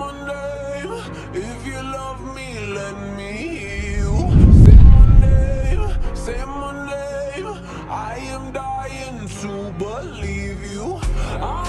my name If you love me, let me hear you Say my name, say my name I am dying to believe you. I